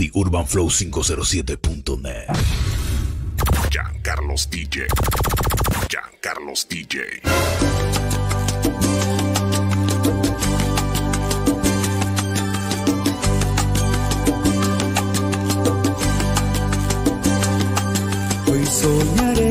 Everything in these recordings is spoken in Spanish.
TheUrbanFlow507.net. Giancarlos DJ. Giancarlos DJ. Soñaré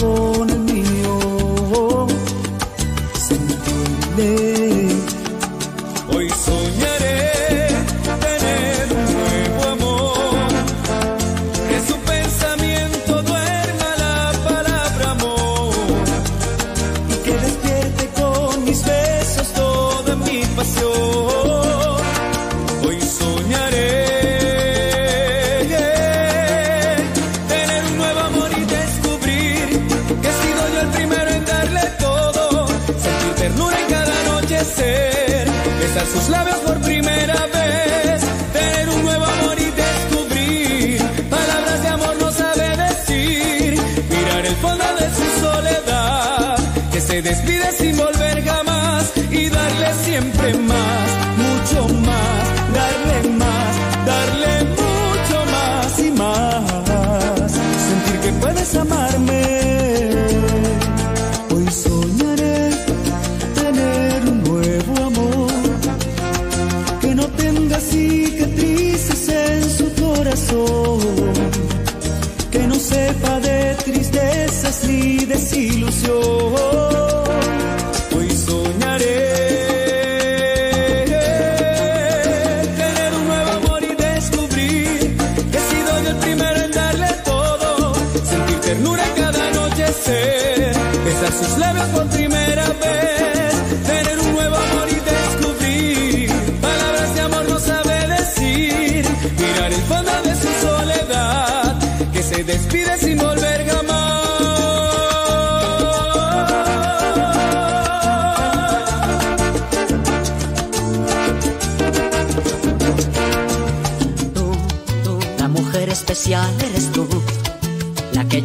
phone sus labios por primera vez, tener un nuevo amor y descubrir palabras de amor no sabe decir, mirar el fondo de su soledad, que se despide.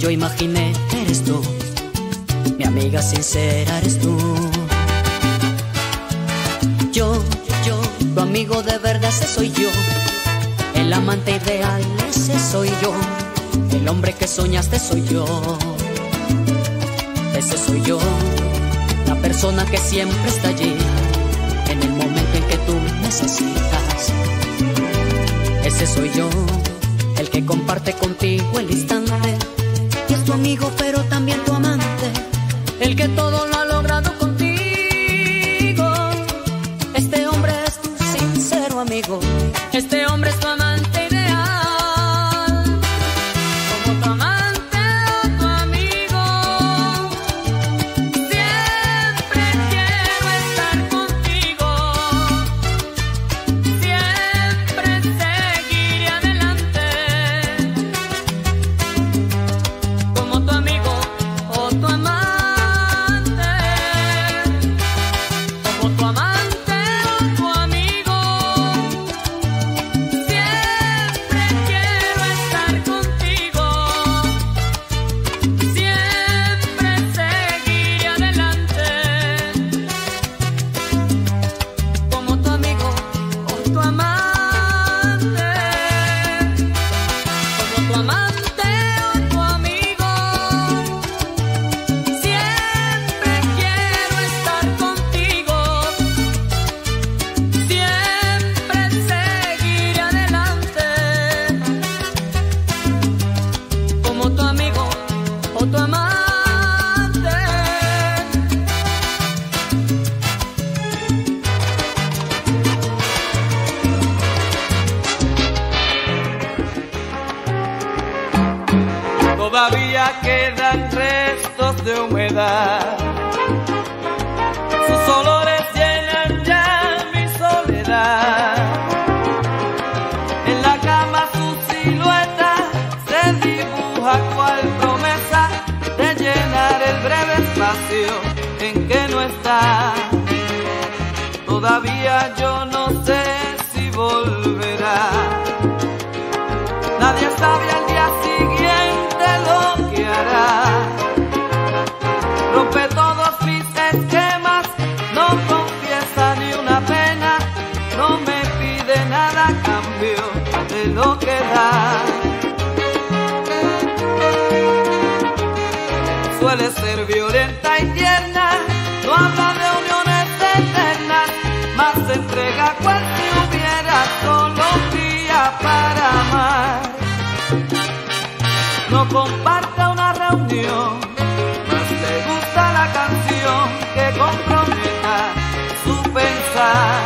yo imaginé eres tú, mi amiga sincera eres tú. Yo, yo, tu amigo de verdad ese soy yo, el amante ideal ese soy yo, el hombre que soñaste soy yo, ese soy yo, la persona que siempre está allí en el momento en que tú necesitas. Ese soy yo, el que comparte contigo el instante. Y es tu amigo, pero también tu amante. El que todo lo tu amante. Todavía quedan restos de humedad Todavía yo no sé si volverá. Nadie sabe al día siguiente lo que hará. Rompe todos mis esquemas, no confiesa ni una pena, no me pide nada cambio de lo que da. No comparte una reunión, más le gusta la canción que comprometa su pensar.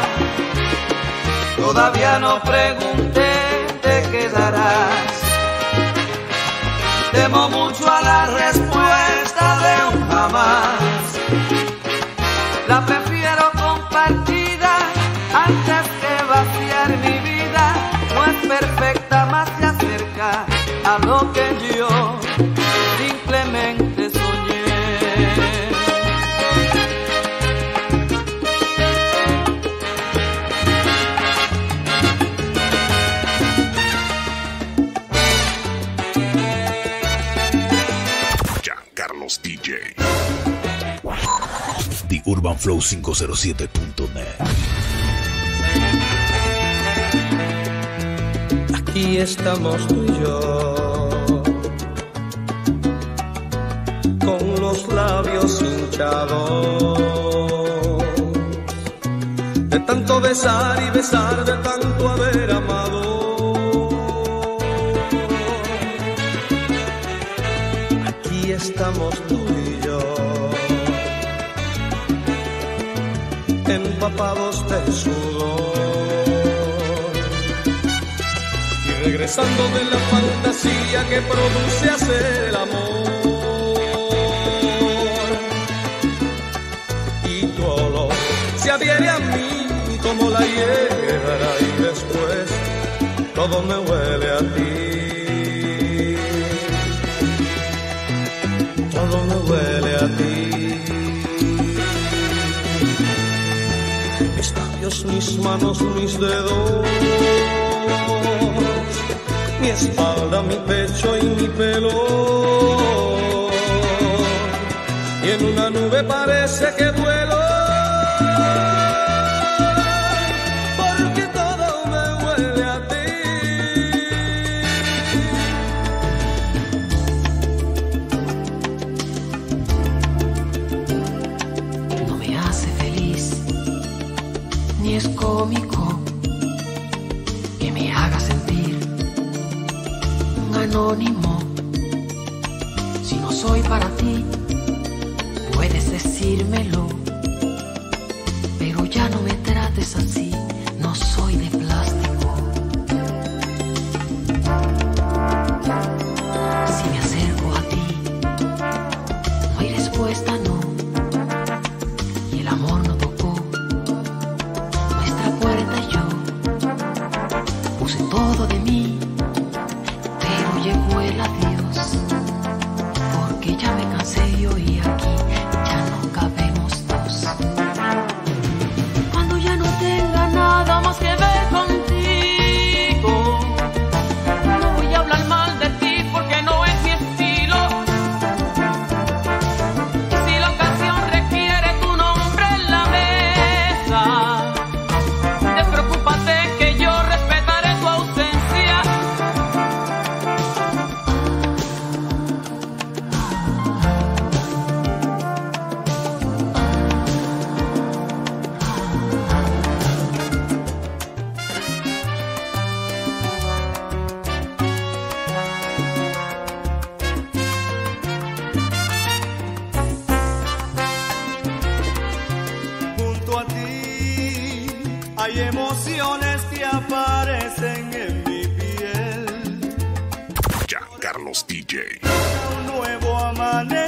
Todavía no pregunté, te quedarás. Temo mucho a la respuesta a lo que yo simplemente soñé. Carlos DJ. The Urban Flow 507.net. Aquí estamos tú y yo, de tanto besar y besar, de tanto haber amado. Aquí estamos tú y yo, empapados de sudor regresando de la fantasía que produce hacer el amor. Se adhiere a mí como la hierba y después todo me huele a ti. Todo me huele a ti. Mis labios, mis manos, mis dedos mi espalda, mi pecho y mi pelo. Y en una nube parece que duelo. Cansé y hay emociones que aparecen en mi piel. Ya Carlos DJ. Un nuevo amanecer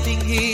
No hay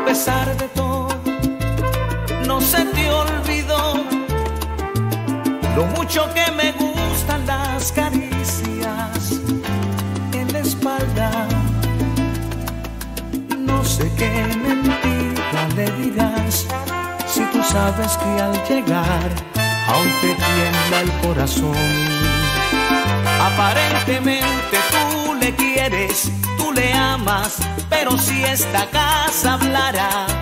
a pesar de todo, no se te olvidó lo mucho que me gustan las caricias en la espalda. No sé qué mentira le dirás si tú sabes que al llegar aún te tiembla el corazón. Aparentemente tú le quieres, tú le amas pero si esta casa hablara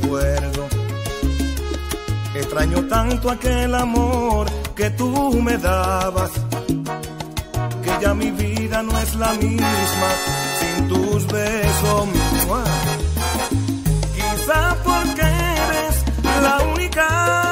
recuerdo. Extraño tanto aquel amor que tú me dabas, que ya mi vida no es la misma sin tus besos. Quizá porque eres la única.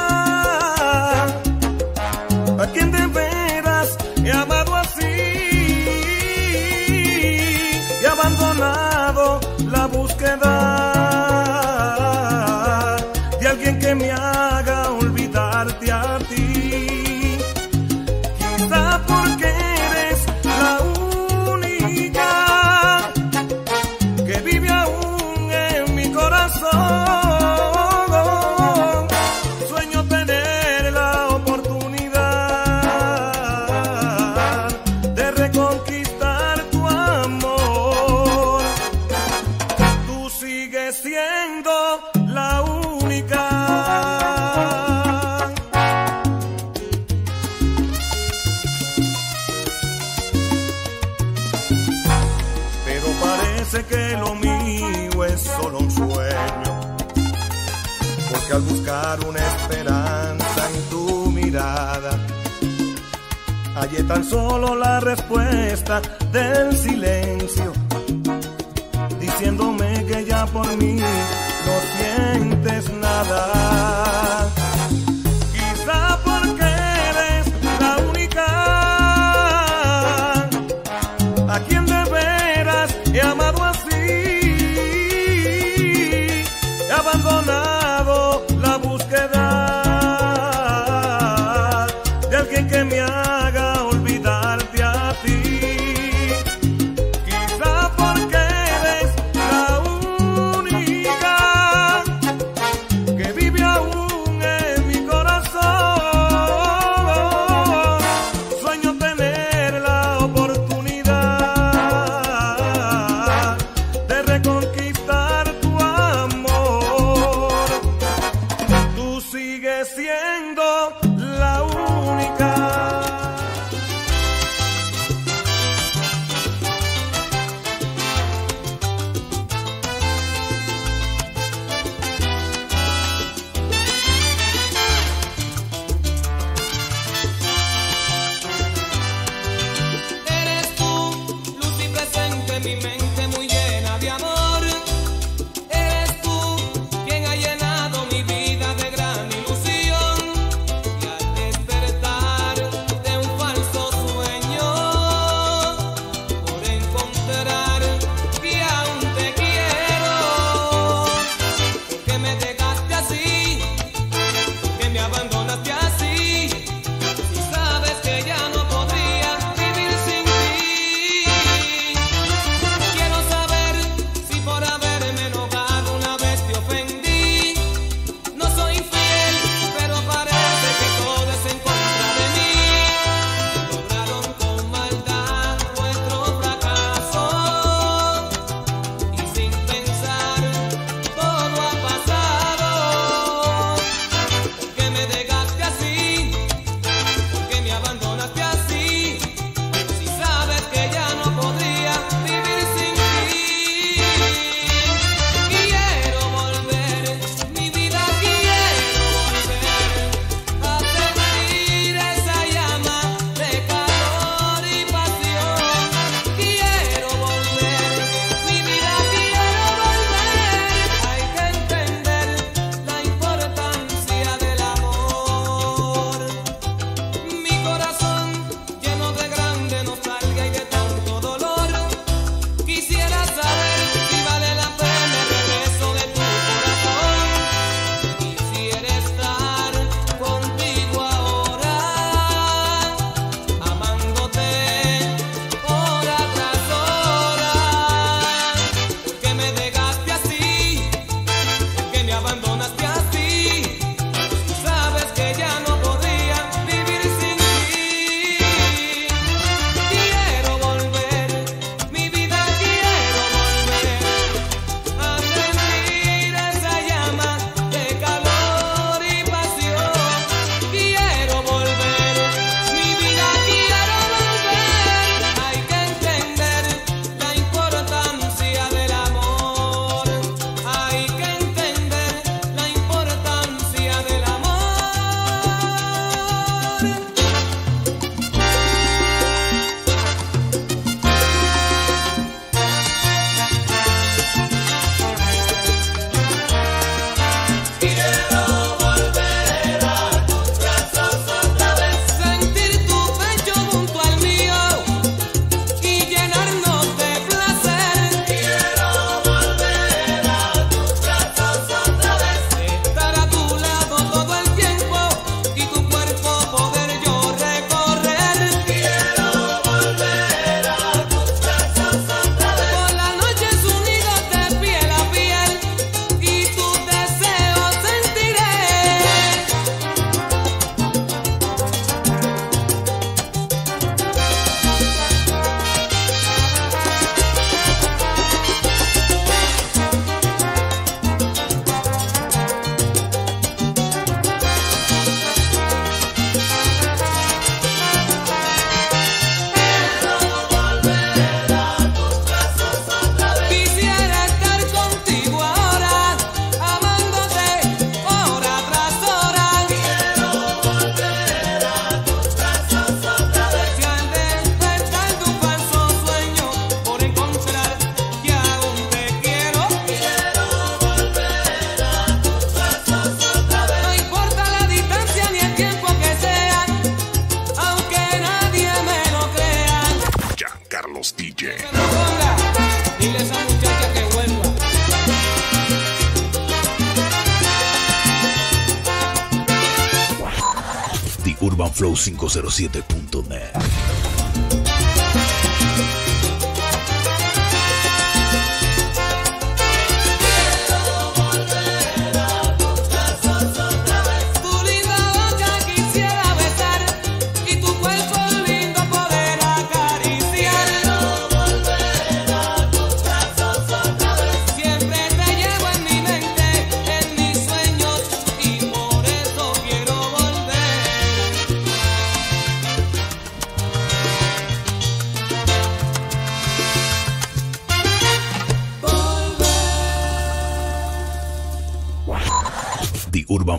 TheUrbanFlow507.net.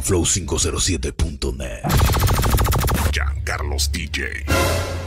TheUrbanFlow507.net. Giancarlos DJ.